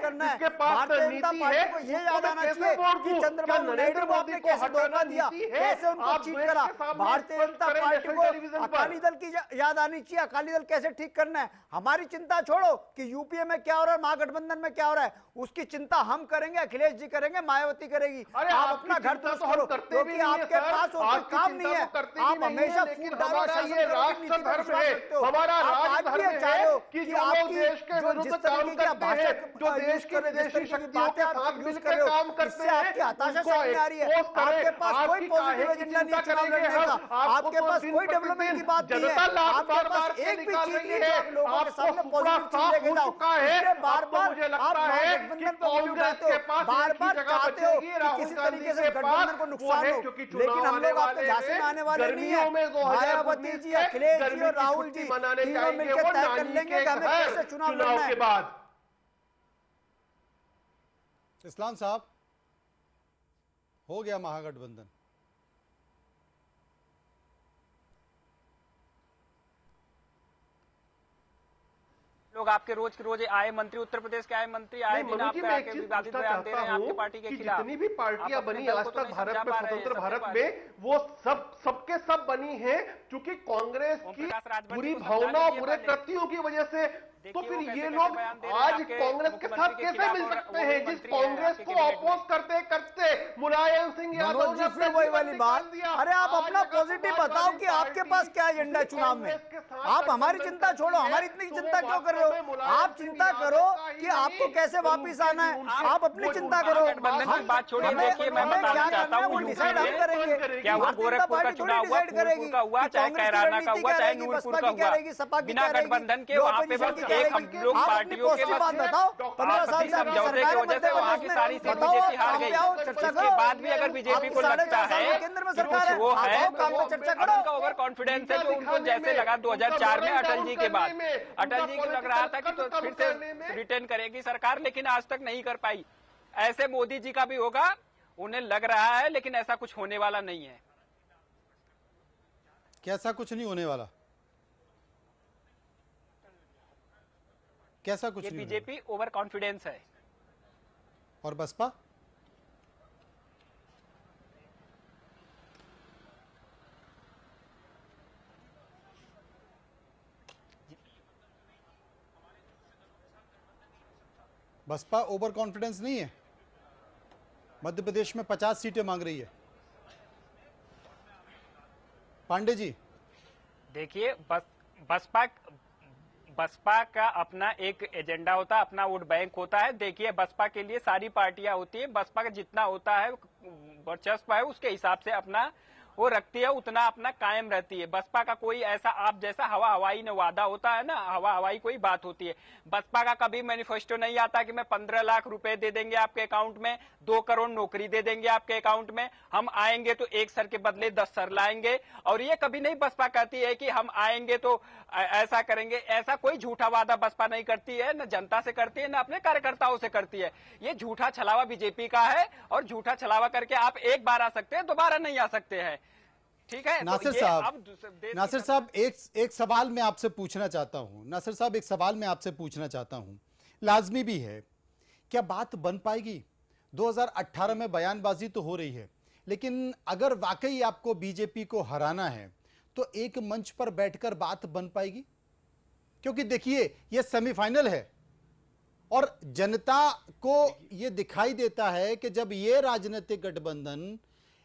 करना है। भारतीय जनता पार्टी को ये याद आना चाहिए कि चंद्रबाबू नायडू को आपने कैसे धोखा दिया? कैसे उनको चीट करा? भारतीय जनता पार्टी को अकाली दल की याद आनी चाहिए अकाली दल कैसे ठीक करना है? हमारी चिंता छोड़ो कि यूपीए में क्या हो रहा है महागठबंधन में क्या हो रहा है। उसकी चिंता हम करेंगे अखिलेश जी करेंगे मायावती करेगी। आप अपना घर तो करो क्योंकि है, आपके पास और काम नहीं है। तो भी आप हमेशा फूट डालो शासन धर्म है। हमारा आप आज राज भी धर्म ये चाह रहे है कि कि जो लोग आपकी देश के विरुद्ध जिस काम की करते हैं जो देश की कर रहे हो, जिस विदेशी शक्तियों के साथ मिलकर कर रहे हो काम करते हैं आपकी हताशा सामने आ रही है। आपके पास कोई पॉजिटिव एजेंडा नहीं है चुनाव लड़ने का। आपके तो पास कोई डेवलपमेंट की बात नहीं है। आपके पास एक भी चीज़ नहीं है है लोगों के सामने पॉजिटिव चीज़ लेके जाओ। इसलिए बार बार आप लगता महागठबंधन पर उठाते हो बार बार चाहते हो कि किसी तरीके से गठबंधन को नुकसान है क्योंकि लेकिन हम आने लोग आपके वाले झांसे में आने वाले नहीं है। मायावती जी अखिलेश जी और राहुल जी तीनों मिलकर तय कर लेंगे कि हमें कैसे चुनाव लड़ना है। इस्लाम साहब हो गया महागठबंधन। लोग आपके रोज के रोज आए मंत्री उत्तर प्रदेश के आए मंत्री आए मंत्री दिन मनु आप जी, पे मैं एक आके विवादित बयान दे रहे हैं आपके पार्टी के खिलाफ जितनी भी पार्टियाँ बनी आज तो तक भारत में स्वतंत्र भारत में वो सब सबके सब बनी है क्योंकि कांग्रेस की पूरी बुरी भावना बुरे। कृत्यों की वजह से तो फिर ये लोग आज कांग्रेस के साथ कैसे मिल सकते हैं? जिस कांग्रेस को अपोज करते करते मुलायम सिंह यादव जी ने फिर वही वाली बात। अरे आप अपना पॉजिटिव बताओ कि आपके पास क्या एजेंडा है चुनाव में? आप हमारी चिंता छोड़ो हमारी इतनी तो चिंता क्यों कर रहे हो? आप चिंता करो का आपको कैसे वापिस आना है। आप अपनी चिंता करो। गठबंधन बात छोड़िए, देखिए, मैं बताना क्या चाहता करना हूँ वो डिसाइड हम करेंगे। क्या हुआ? गोरखपुर का पार्टी थोड़ी चुनाव हुआ? करेगी हुआ? चाहे कांग्रेस की कैराना का रणनीति हुआ क्या चाहे रहेगी, नूरपुर बसपा का हुआ रहेगी, सपा की बिना क्या रहेगी, गठबंधन के वहाँ पे opposition बस की क्या एक हम लोग पार्टियों के बात बताओ पंद्रह साल से समझौते की वजह से वहाँ की सारी सीटें बीजेपी हार गई। पे आओ चर्चा इसके बाद भी अगर बीजेपी को लगता है कुछ वो है उनका ओवर कॉन्फिडेंस है जो उनको जैसे लगा 2004 में अटल जी के बाद। अटल जी को लग रहा था कि तो फिर से रिटर्न करेगी सरकार लेकिन आज तक नहीं कर पाई। ऐसे मोदी जी का भी होगा उन्हें लग रहा है लेकिन ऐसा कुछ होने वाला नहीं है। कैसा कुछ नहीं होने वाला? कैसा कुछ ये बीजेपी ओवर कॉन्फिडेंस है। और बसपा? बसपा ओवर कॉन्फिडेंस नहीं है? मध्य प्रदेश में 50 सीटें मांग रही है। पांडे जी। देखिए बस बसपा बसपा का अपना एक एजेंडा होता है अपना वोट बैंक होता है। देखिए, बसपा के लिए सारी पार्टियाँ होती है। बसपा का जितना होता है, वर्चस्व है, उसके हिसाब से अपना वो रखती है, उतना अपना कायम रहती है। बसपा का कोई ऐसा, आप जैसा हवा हवाई न वादा होता है ना, हवा हवाई कोई बात होती है। बसपा का कभी मैनिफेस्टो नहीं आता कि मैं पंद्रह लाख रुपए दे देंगे आपके अकाउंट में, दो करोड़ नौकरी दे देंगे आपके अकाउंट में, हम आएँगे तो एक सर के बदले दस सर लाएँगे। और ये कभी नहीं बसपा कहती है कि हम आएँगे तो ऐसा करेंगे। ऐसा कोई झूठा वादा बसपा नहीं करती है, न जनता से करती है, न अपने कार्यकर्ताओं से करती है। ये झूठा छलावा बीजेपी का है, और झूठा छलावा करके आप एक बार आ सकते हैं, दोबारा नहीं आ सकते हैं। ठीक है? तो नासिर साहब नासिर साहब एक एक सवाल मैं आपसे पूछना चाहता हूँ। नासिर साहब एक सवाल मैं आपसे पूछना चाहता हूँ। लाजमी भी है। क्या बात बन पाएगी? 2018 में बयानबाजी तो हो रही है। लेकिन अगर वाकई आपको बीजेपी को हराना है तो एक मंच पर बैठकर बात बन पाएगी? क्योंकि देखिए ये सेमीफाइनल है और जनता को ये दिखाई देता है कि जब ये राजनीतिक गठबंधन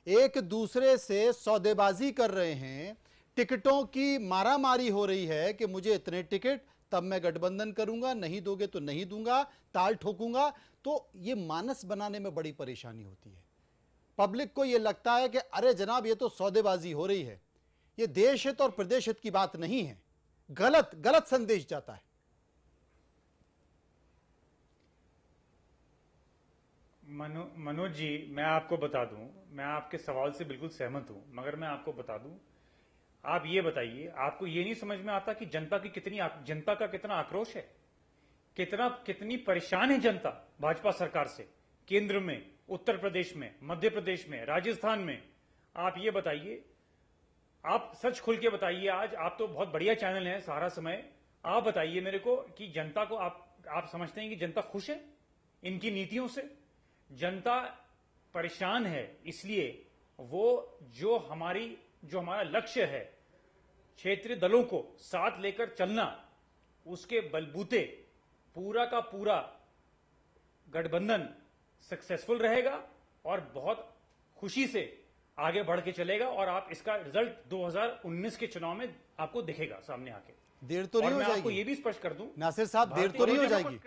एक दूसरे से सौदेबाजी कर रहे हैं। टिकटों की मारामारी हो रही है कि मुझे इतने टिकट, तब मैं गठबंधन करूँगा, नहीं दोगे तो नहीं दूँगा, ताल ठोकूँगा। तो ये मानस बनाने में बड़ी परेशानी होती है। पब्लिक को ये लगता है कि अरे जनाब, ये तो सौदेबाजी हो रही है। ये देश हित और प्रदेश हित की बात नहीं है। गलत गलत संदेश जाता है। मनो, मनोज जी, मैं आपको बता दूँ मैं आपके सवाल से बिल्कुल सहमत हूँ, मगर मैं आपको बता दूँ, आप ये बताइए, आपको ये नहीं समझ में आता कि जनता की कितनी जनता का कितना आक्रोश है? कितना, कितनी परेशान है जनता भाजपा सरकार से? केंद्र में, उत्तर प्रदेश में, मध्य प्रदेश में, राजस्थान में? आप ये बताइए, आप सच खुल के बताइए आज, आप तो बहुत बढ़िया चैनल है सारा समय। आप बताइए मेरे को कि जनता को आप आप समझते हैं कि जनता खुश है इनकी नीतियों से? जनता परेशान है इसलिए वो जो हमारी जो हमारा लक्ष्य है क्षेत्रीय दलों को साथ लेकर चलना उसके बलबूते पूरा का पूरा गठबंधन सक्सेसफुल रहेगा और बहुत खुशी से आगे बढ़ के चलेगा और आप इसका रिज़ल्ट 2019 के चुनाव में आपको दिखेगा सामने आके। देर तो नहीं हो मैं आपको ये भी स्पष्ट कर दूँ नासिर साहब देर तो नहीं हो जाएगी।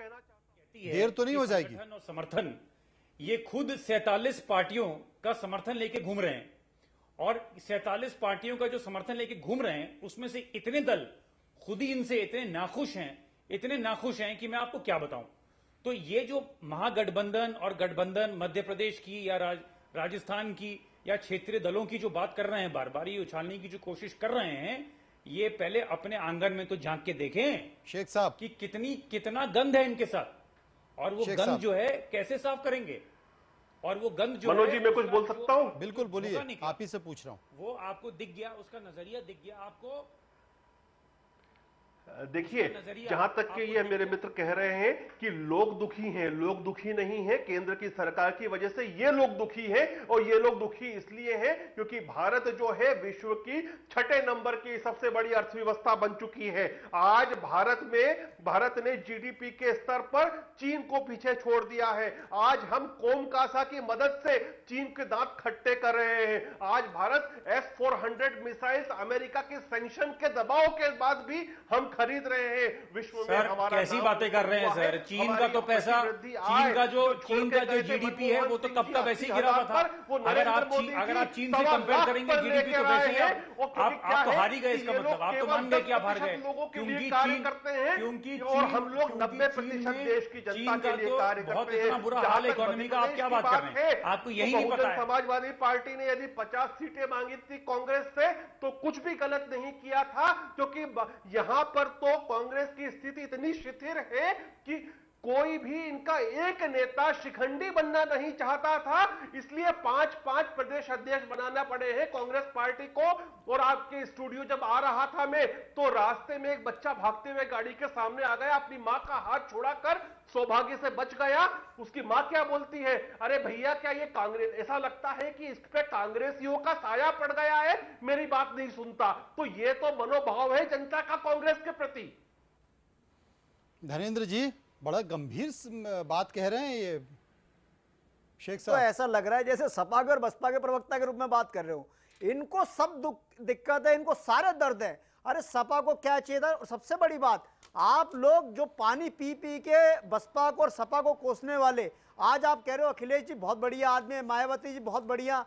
देर तो नहीं हो जाएगी। समर्थन ये खुद सैतालीस पार्टियों का समर्थन लेके घूम रहे हैं। और सैतालीस पार्टियों का जो समर्थन लेके घूम रहे हैं उसमें से इतने दल खुद ही इनसे इतने नाखुश हैं इतने नाखुश हैं कि मैं आपको क्या बताऊँ। तो ये जो महागठबंधन और गठबंधन मध्य प्रदेश की या राज, राजस्थान की या क्षेत्रीय दलों की जो बात कर रहे हैं बार बार ये उछालने की जो कोशिश कर रहे हैं ये पहले अपने आँगन में तो झाँक के देखें शेख साहब। कि कितनी कितना गंध है इनके साथ। और वो गंद गंध जो है कैसे साफ़ करेंगे? और वो गंद जो मनोज जी, मैं कुछ बोल सकता हूँ? बिल्कुल बोलिए? आप ही से पूछ रहा हूँ। वो आपको दिख गया उसका नज़रिया दिख गया आपको देखिए जहाँ तक कि ये मेरे मित्र कह रहे हैं कि लोग दुखी हैं लोग दुखी नहीं है केंद्र की सरकार की वजह से ये लोग दुखी हैं और ये लोग दुखी इसलिए हैं क्योंकि भारत जो है विश्व की छठे नंबर की सबसे बड़ी अर्थव्यवस्था बन चुकी है। आज भारत में भारत ने जीडीपी के स्तर पर चीन को पीछे छोड़ दिया है। आज हम कोम कासा की मदद से चीन के दांत खट्टे कर रहे हैं। आज Bharat S four missiles America के सेंक्शन के दबाव के बाद भी हम खरीद रहे हैं। विश्व में हमारा कैसी बातें कर रहे हैं सर? चीन का तो पैसा चीन का जो चीन का जो जीडीपी है वो तो कब का वैसे ही गिरा हुआ था? अगर आप चीन अगर आप चीन से कंपेयर करेंगे जीडीपी तो वैसे ही आप आप तो हार ही गए इसका मतलब। आप तो मान गए कि आप हार गए। क्योंकि चीन करते हैं क्योंकि और हम लोग क्योंकि 90 चीन प्रतिशत देश की जनता के लिए तो कार्य बहुत करते हैं। इतना बुरा हाल इकोनॉमी का, आप क्या बात कर रहे हैं? आपको यही तो नहीं पता समाजवादी पार्टी ने यदि 50 सीटें मांगी थी कांग्रेस से तो कुछ भी गलत नहीं किया था क्योंकि यहाँ पर तो कांग्रेस की स्थिति इतनी शिथिर है कि कोई भी इनका एक नेता शिखंडी बनना नहीं चाहता था, इसलिए पाँच पाँच प्रदेश अध्यक्ष बनाना पड़े हैं कांग्रेस पार्टी को। और आपके स्टूडियो जब आ रहा था मैं तो रास्ते में एक बच्चा भागते हुए गाड़ी के सामने आ गया, अपनी माँ का हाथ छोड़ाकर सौभाग्य से बच गया। उसकी माँ क्या बोलती है? अरे भैया, क्या ये कांग्रेस, ऐसा लगता है कि इस पे कांग्रेसियों का साया पड़ गया है? मेरी बात नहीं सुनता। तो ये तो मनोभाव है जनता का कांग्रेस के प्रति। धनेन्द्र जी बड़ा गंभीर बात कह रहे हैं ये शेख साहब। तो ऐसा लग रहा है जैसे सपा के और बसपा के प्रवक्ता के रूप में बात कर रहे हो। इनको सब दुख दिक्कत है इनको सारे दर्द है। अरे सपा को क्या चाहिए था? सबसे बड़ी बात आप लोग जो पानी पी पी के बसपा को और सपा को कोसने वाले आज आप कह रहे हो अखिलेश जी बहुत बढ़िया आदमी है मायावती जी बहुत बढ़िया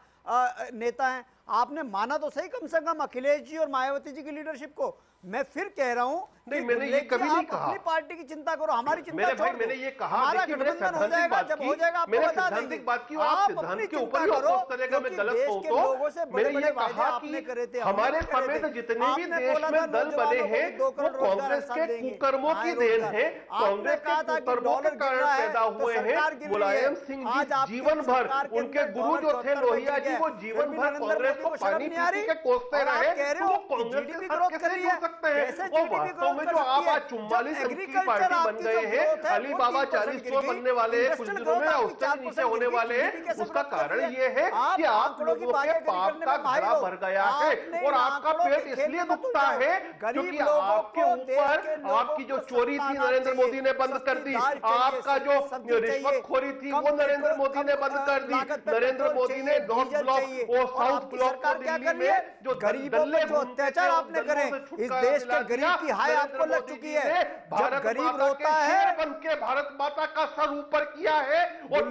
नेता हैं। आपने माना तो सही कम से कम अखिलेश जी और मायावती जी की लीडरशिप को मैं फिर कह रहा हूँ नहीं, मैंने ये कभी नहीं कहा। अपनी पार्टी की चिंता करो हमारी चिंता मेरे भाई मैंने ये कहा हमारा मैंने गठबंधन हो जाएगा बात जब की हो जाएगा आपको बता देंगे बात की आप सिद्धांत के ऊपर ही करो, तरह का मैं गलत के तो लोगों से बड़े मैंने बड़े ये कहा आपने कि करे थे, हमारे समय थे। में जितने भी देश में दल बने हैं वो कांग्रेस के कुकर्मों की हाँ, देन है कांग्रेस के कुकर्मों के कारण पैदा तो हुए हैं रही है। मुलायम सिंह जी जीवन भर उनके गुरु जो थे लोहिया जी। वो जीवन भर कांग्रेस को शर्म पानी नहीं आ रही। के कोसते रहे कह रहे तो हो साथ ग्रोथ कर रही है। सकते हैं कैसे वो वास्तव ग्रोथ में कर जो सकती आप है? आज चुम्बालीस पार्टी बन गए हैं अली बाबा चालीस सौ बनने वाले हैं कुछ दिनों में उससे नीचे होने वाले हैं उसका कारण ये है कि आप लोगों के पाप का घड़ा भर गया है और आपका पेट इसलिए दुखता है क्योंकि आपके ऊपर आपकी जो चोरी थी नरेंद्र मोदी ने बंद कर दी आपका जो सब्ज़ी चाहिए, रिश्वतखोरी थी वो नरेंद्र मोदी ने बंद कर दी नरेंद्र मोदी ने नॉर्थ ब्लॉक और साउथ ब्लॉक सरकार क्या कर रही है? जो गरीबों दल्ले पे जो अत्याचार आपने करे, इस देश के गरीब की हाय आपको लग चुकी है। जब गरीब रोता है, शेर बन के भारत माता का सर ऊपर किया है और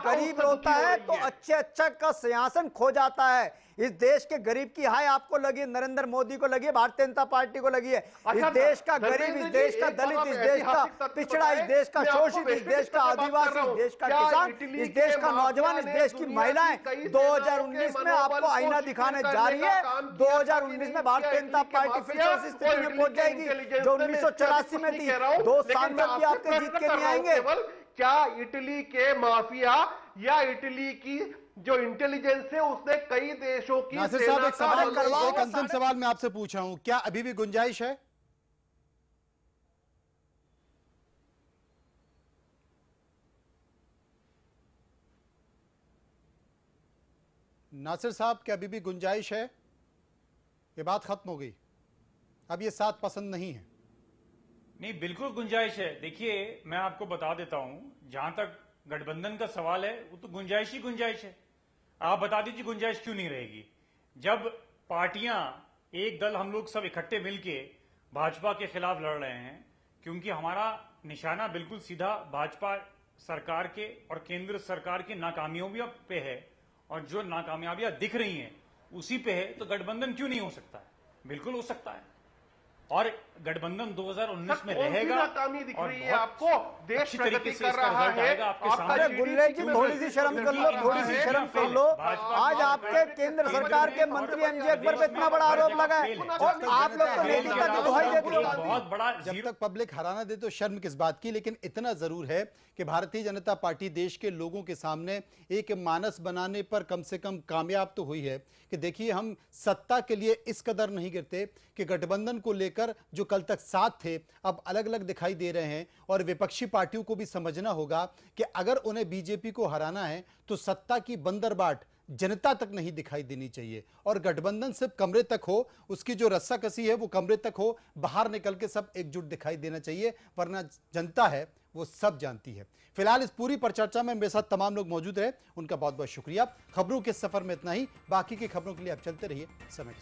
गरीब रोता है तो अच्छे अच्छा का सियासन खो जाता है इस देश के गरीब की हाय आपको लगी नरेंद्र मोदी को लगी भारतीय जनता पार्टी को लगी है। इस अच्छा, देश का गरीब इस देश का दलित इस देश का पिछड़ा इस देश का शोषित इस देश का आदिवासी इस देश का किसान इस देश का नौजवान इस देश की महिलाएँ की 2019 में आपको आईना दिखाने जा रही है। काम किया था 2019 में भारतीय जनता पार्टी फिर उसी स्थिति में पहुँच जाएगी जो उन्नीस मैं थी। दो सांसद भी आपके जीत के नहीं आएँगे। क्या इटली के माफिया या इटली की जो इंटेलिजेंस है उसने कई देशों की नासिर साहब एक सवाल एक अंतिम सवाल मैं आपसे पूछ रहा हूँ। क्या अभी भी गुंजाइश है? नासिर साहब क्या अभी भी गुंजाइश है? ये बात खत्म हो गई। अब ये साथ पसंद नहीं है। नहीं बिल्कुल गुंजाइश है। देखिए मैं आपको बता देता हूँ जहाँ तक गठबंधन का सवाल है वो तो गुंजाइश ही गुंजाइश है। आप बता दीजिए गुंजाइश क्यों नहीं रहेगी? जब पार्टियाँ एक दल हम लोग सब इकट्ठे मिलके भाजपा के खिलाफ लड़ रहे हैं, क्योंकि हमारा निशाना बिल्कुल सीधा भाजपा सरकार के और केंद्र सरकार की नाकामियों पे है, और जो नाकामयाबियाँ दिख रही हैं, उसी पे है तो गठबंधन क्यों नहीं हो सकता? है बिल्कुल हो सकता है। और गठबंधन 2019 में रहेगा नाकामी दिख रही है आपको? देश प्रगति कर रहा है आपके सामने। जी थोड़ी सी शर्म कर लो थोड़ी सी शर्म कर लो। आज आपके केंद्र सरकार के मंत्री एमजे अकबर पे इतना बड़ा आरोप लगा है। और आप लोग तो नेतृत्व की दुहाई देते हो। बहुत बड़ा जब तक पब्लिक हराना दे तो शर्म किस बात की? लेकिन इतना ज़रूर है कि भारतीय जनता पार्टी देश के लोगों के सामने एक मानस बनाने पर कम से कम कामयाब तो हुई है कि देखिए हम सत्ता के लिए इस कदर नहीं गिरते कि गठबंधन को लेकर जो कल तक साथ थे, अब अलग अलग दिखाई दे रहे हैं और विपक्षी पार्टियों को भी समझना होगा कि अगर उन्हें बीजेपी को हराना है तो सत्ता की बंदरबाट जनता तक नहीं दिखाई देनी चाहिए। और गठबंधन सिर्फ़ कमरे तक हो, उसकी जो रस्सा कसी है, वो कमरे तक हो, बाहर निकल के सब एकजुट दिखाई देना चाहिए, वरना जनता है, वो सब जानती है। फ़िलहाल इस पूरी पर चर्चा में मेरे साथ तमाम लोग मौजूद रहे, उनका बहुत बहुत शुक्रिया। खबरों के सफ़र में इतना ही, बाकी की खबरों के लिए आप चलते रहिए समय